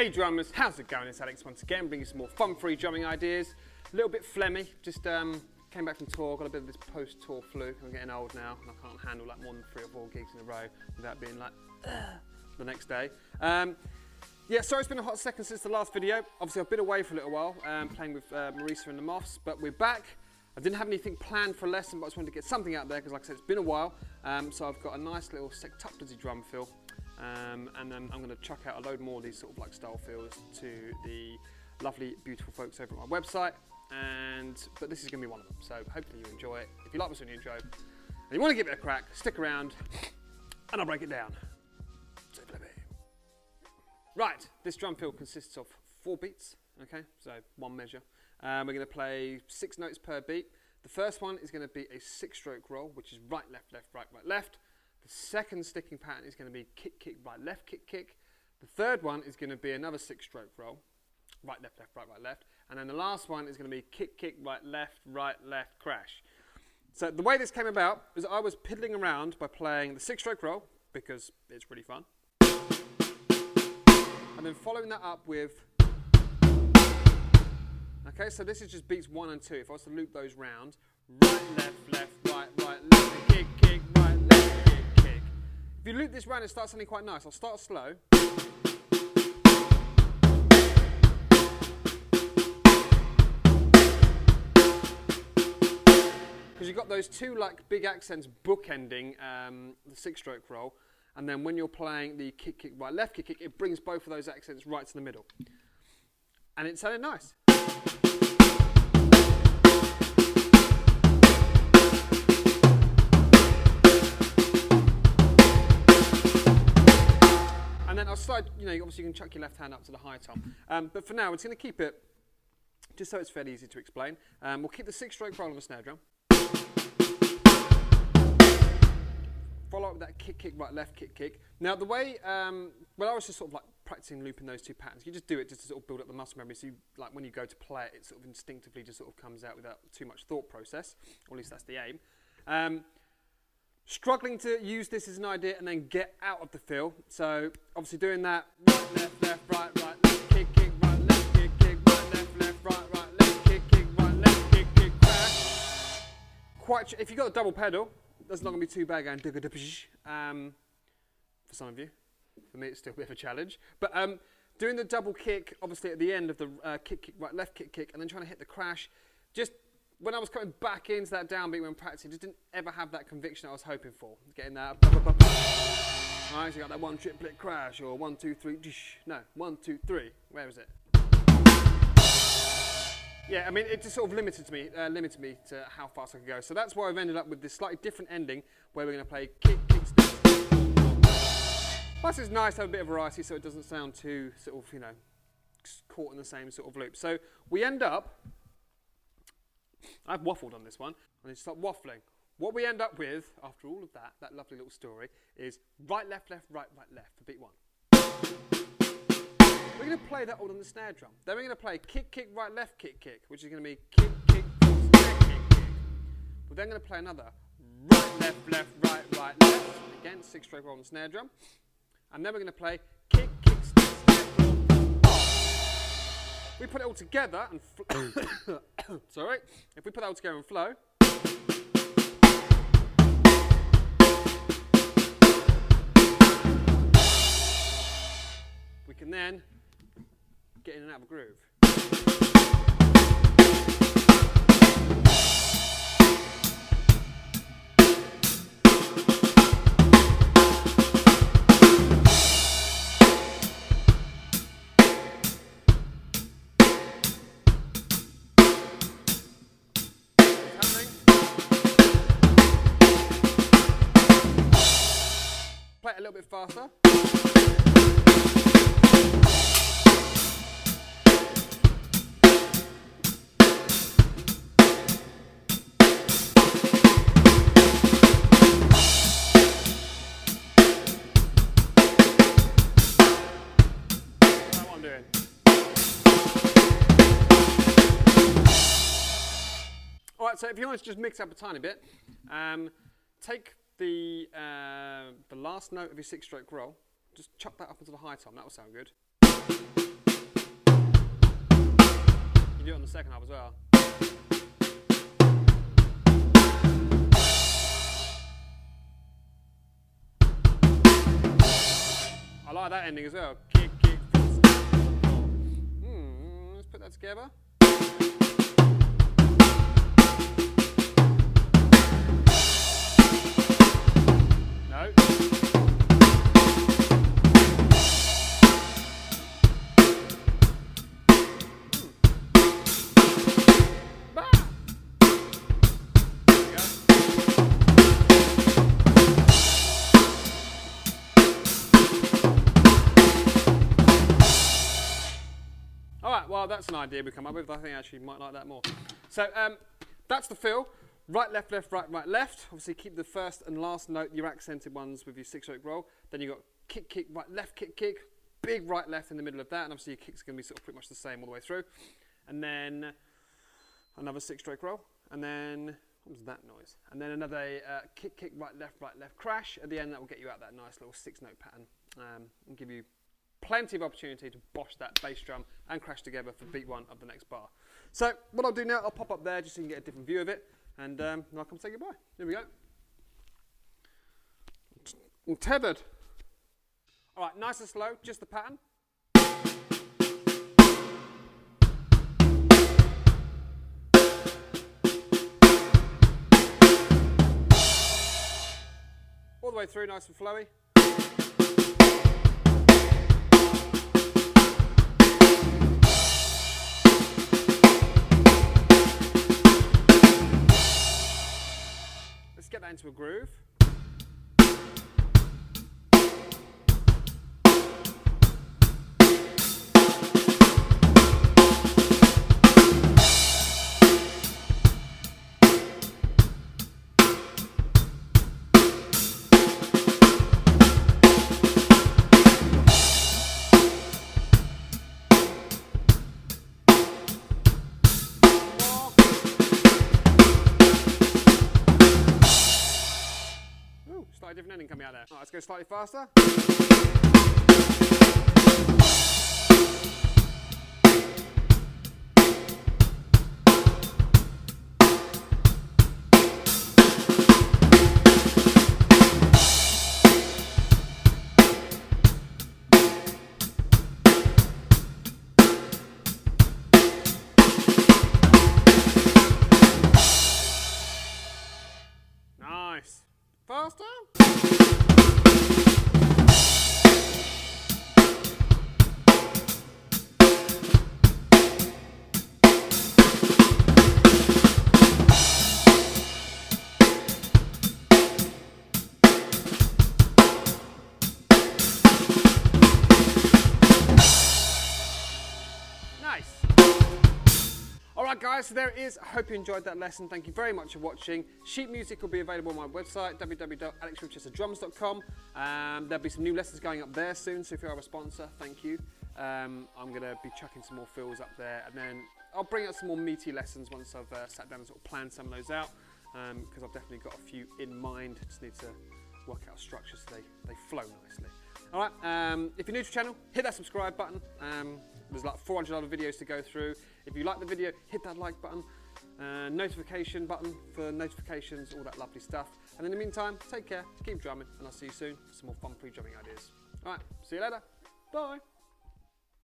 Hey drummers, how's it going? It's Alex once again, bringing some more fun-free drumming ideas. A little bit phlegmy, just um, came back from tour, got a bit of this post-tour flu. I'm getting old now, and I can't handle like more than three or four gigs in a row without being like the next day. Um, yeah, sorry it's been a hot second since the last video. Obviously I've been away for a little while, um, playing with uh, Marisa and the Moths, but we're back. I didn't have anything planned for a lesson, but I just wanted to get something out there because, like I said, it's been a while. Um, so I've got a nice little sextuplet-y drum fill um, and then I'm going to chuck out a load more of these sort of like style fills to the lovely, beautiful folks over at my website. And but this is going to be one of them. So hopefully you enjoy it. If you like this intro and you want to give it a crack, stick around, and I'll break it down. Right, this drum fill consists of four beats. Okay, so one measure. Um, we're going to play six notes per beat. The first one is going to be a six-stroke roll, which is right, left, left, right, right, left. Second sticking pattern is going to be kick, kick, right, left, kick, kick. The third one is going to be another six stroke roll. Right, left, left, right, right, left. And then the last one is going to be kick, kick, right, left, right, left, crash. So the way this came about is I was piddling around by playing the six stroke roll because it's really fun. And then following that up with Okay, so this is just beats one and two. If I was to loop those round, right, left, left, right, right, left, kick, kick, right, if you loop this round, it starts sounding quite nice. I'll start slow. Because you've got those two like big accents bookending um, the six-stroke roll, and then when you're playing the kick, kick, right, left, kick, kick, it brings both of those accents right to the middle. And it sounded nice. I'll slide, you know, obviously you can chuck your left hand up to the high tom. Um, but for now, it's going to keep it, just so it's fairly easy to explain. Um, we'll keep the six stroke roll on the snare drum. Follow up with that kick, kick, right, left, kick, kick. Now the way, um, well I was just sort of like practicing looping those two patterns. You just do it just to sort of build up the muscle memory. So you, like when you go to play it, it sort of instinctively just sort of comes out without too much thought process, or at least that's the aim. Struggling to use this as an idea and then get out of the fill. So obviously doing that right, left, left, right, right, left, kick, kick, right, left, kick, kick, right, left, left, right, right, left, kick, kick, right, left, kick, kick, crash. Quite, if you've got a double pedal, that's not to be too bad going um, for some of you. For me, it's still a bit of a challenge. But um, doing the double kick, obviously at the end of the uh, kick, kick, right, left, kick, kick, and then trying to hit the crash, just when I was coming back into that downbeat when practicing, just didn't ever have that conviction I was hoping for. Getting that. Right, so you got that one triplet crash or one, two, three. No, one, two, three. Where is it? Yeah, I mean, it just sort of limited me, uh, limited me to how fast I could go. So that's why I've ended up with this slightly different ending, where we're going to play kick, kick, stick. Plus, it's nice to have a bit of variety, so it doesn't sound too sort of, you know, caught in the same sort of loop. So we end up I've waffled on this one. I need to stop waffling. What we end up with, after all of that, that lovely little story, is right, left, left, right, right, left for beat one. We're going to play that all on the snare drum. Then we're going to play kick, kick, right, left, kick, kick, which is going to be kick, kick, snare, kick, kick. We're then going to play another right, left, left, right, right, left. Again, six stroke roll on the snare drum. And then we're going to play kick, kick, snare, snare, we put it all together and sorry, if we put that all together and flow, we can then get in and out of a groove. A little bit faster. All right, so if you want to just mix up a tiny bit, um, take the, uh, the last note of your six stroke roll, just chuck that up into the high tom, that'll sound good. You do it on the second half as well. I like that ending as well. Kick, kick, mm, let's put that together. That's an idea we come up with. I think I actually might like that more. So um, that's the fill. Right, left, left, right, right, left. Obviously, keep the first and last note, your accented ones with your six-stroke roll. Then you've got kick, kick, right, left, kick, kick. Big right, left in the middle of that. And obviously, your kicks are going to be sort of pretty much the same all the way through. And then another six-stroke roll. And then, what was that noise? And then another uh, kick, kick, right, left, right, left, crash. At the end, that will get you out that nice little six-note pattern um, and give you plenty of opportunity to bosh that bass drum and crash together for beat one of the next bar. So what I'll do now, I'll pop up there just so you can get a different view of it, and um, I'll come say goodbye. Here we go. tethered. All right, nice and slow, just the pattern. All the way through, nice and flowy. Different coming out there. Right, let's go slightly faster. So there it is. I hope you enjoyed that lesson. Thank you very much for watching. Sheet music will be available on my website, www.alexribchesterdrums.com. Um, there'll be some new lessons going up there soon, so if you are a sponsor, thank you. Um, I'm going to be chucking some more fills up there, and then I'll bring out some more meaty lessons once I've uh, sat down and sort of planned some of those out, because um, I've definitely got a few in mind. Just need to work out structures so they, they flow nicely. Alright, um, if you're new to the channel, hit that subscribe button. Um, there's like 400 other videos to go through. If you like the video, hit that like button, uh, notification button for notifications, all that lovely stuff. And in the meantime, take care, keep drumming, and I'll see you soon for some more fun pre-drumming ideas. All right, see you later. Bye.